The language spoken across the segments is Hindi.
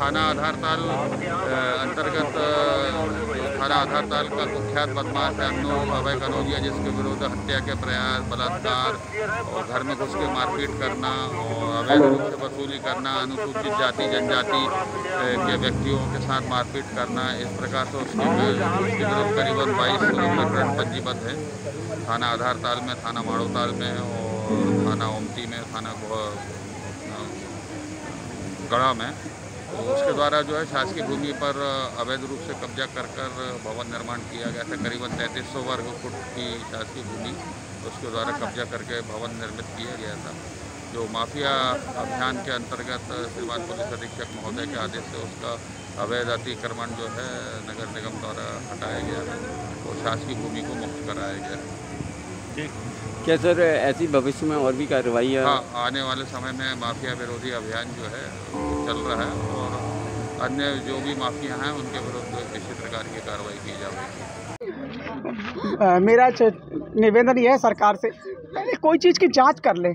थाना आधारताल अंतर्गत थाना आधारताल का कुख्यात बदमाश है अन्नू अभय कनौजिया, जिसके विरुद्ध हत्या के प्रयास, बलात्कार और घर में घुस के मारपीट करना और अवैध रूप से वसूली करना, अनुसूचित जाति, जनजाति के व्यक्तियों के साथ मारपीट करना, इस प्रकार से उसके विरुद्ध करीबन बाईस प्रकरण पंजीबद्ध है। थाना आधारताल में, थाना माड़ोताल में और थाना ओमती में, थाना गढ़ा में। उसके द्वारा जो है शासकीय भूमि पर अवैध रूप से कब्जा कर कर भवन निर्माण किया गया था। करीबन तैंतीस सौ वर्ग फुट की शासकीय भूमि उसके द्वारा कब्जा करके भवन निर्मित किया गया था। जो माफिया अभियान के अंतर्गत श्रीमान पुलिस अधीक्षक महोदय के आदेश से उसका अवैध अतिक्रमण जो है नगर निगम द्वारा हटाया गया है और शासकीय भूमि को मुक्त कराया गया है। क्या सर ऐसी भविष्य में और भी कार्रवाई हाँ आने वाले समय में माफिया विरोधी अभियान जो है चल रहा है और अन्य जो भी माफिया हैं उनके विरुद्ध किसी प्रकार की कार्रवाई की जाएगी। मेरा निवेदन यह है सरकार से कोई चीज़ की जाँच कर ले।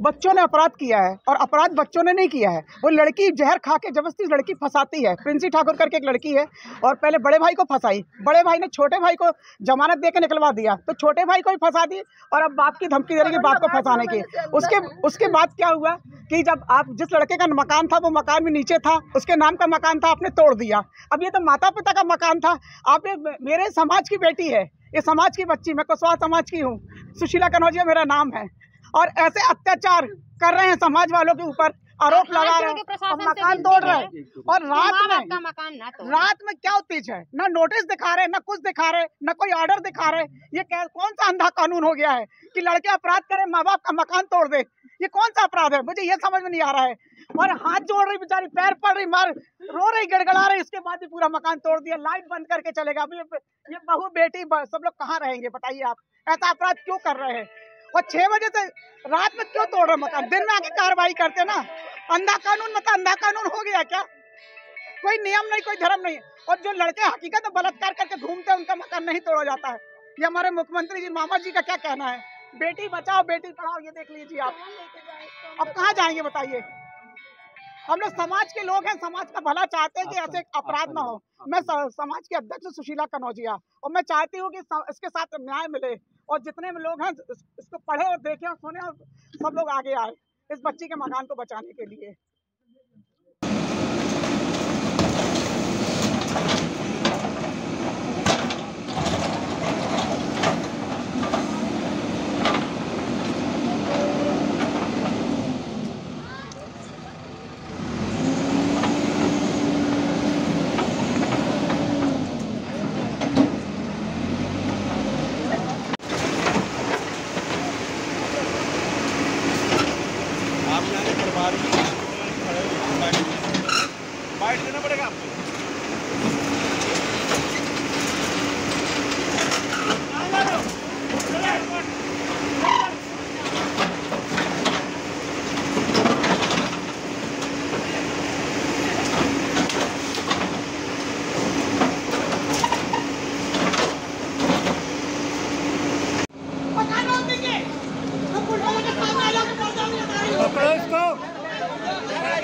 बच्चों ने अपराध किया है और अपराध बच्चों ने नहीं किया है। वो लड़की जहर खा के ज़बरदस्ती लड़की फंसाती है। प्रिंसी ठाकुर करके एक लड़की है और पहले बड़े भाई को फंसाई। बड़े भाई ने छोटे भाई को जमानत दे निकलवा दिया। तो छोटे भाई को भी फंसा दी और अब बाप की धमकी दे रही बाप को फंसाने की। उसके उसके बाद क्या हुआ कि जब आप, जिस लड़के का मकान था, वो मकान भी नीचे था, उसके नाम का मकान था, आपने तोड़ दिया। अब ये तो माता पिता का मकान था। आपने मेरे समाज की बेटी है। ये समाज की बच्ची, मैं कुशवाहा समाज की हूँ। सुशीला कनौजिया मेरा नाम है। और ऐसे अत्याचार कर रहे हैं समाज वालों के ऊपर आरोप लगा रहे हैं और मकान तोड़ रहे हैं। और रात में मकान रात में क्या उत्तेज है? ना नोटिस दिखा रहे ना कुछ दिखा रहे ना कोई ऑर्डर दिखा रहे। ये कौन सा अंधा कानून हो गया है कि लड़के अपराध करें माँ बाप का मकान तोड़ दे? ये कौन सा अपराध है? मुझे ये समझ में नहीं आ रहा है। और हाथ जोड़ रही बेचारी पैर पड़ रही मार रो रही गड़गड़ा रही इसके बाद भी पूरा मकान तोड़ दिया लाइट बंद करके चलेगा अभी ये बहू बेटी सब लोग कहाँ रहेंगे बताइए आप। ऐसा अपराध क्यों कर रहे हैं? और छह बजे तक रात में क्यों तोड़ रहे मकान? दिन में आके कार्रवाई करते ना। अंधा कानून मतलब अंधा कानून हो गया क्या? कोई नियम नहीं कोई धर्म नहीं। और जो लड़के हकीकत बलात्कार करके घूमते हैं उनका मकान नहीं तोड़ा जाता है। ये हमारे मुख्यमंत्री जी मामा जी का क्या कहना है? बेटी बचाओ बेटी पढ़ाओ ये देख लीजिए आप। अब कहाँ जाएँगे बताइए? हम लोग समाज के लोग हैं समाज का भला चाहते हैं कि ऐसे अपराध ना हो। मैं समाज के अध्यक्ष सुशीला कनौजिया और मैं चाहती हूँ कि इसके साथ न्याय मिले और जितने भी लोग हैं इसको पढ़े और देखे और सुने और सब लोग आगे आए इस बच्ची के मकान को बचाने के लिए। बाहर। बाइट देना पड़ेगा आपको। पकड़ो इसको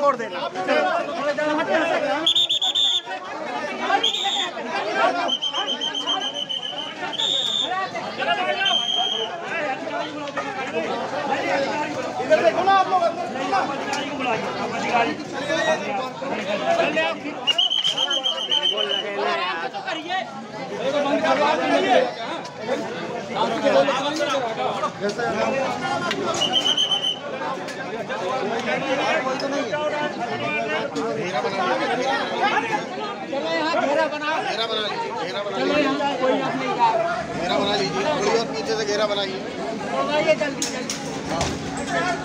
छोड़ देना इधर देखो ना आप लोग अधिकारी को बुलाइए अधिकारी घेरा बना घेरा बना लीजिए। घेरा बना लीजिए। घेरा बना लीजिए थोड़ी और पीछे से घेरा बनाइए जल्दी जल्दी।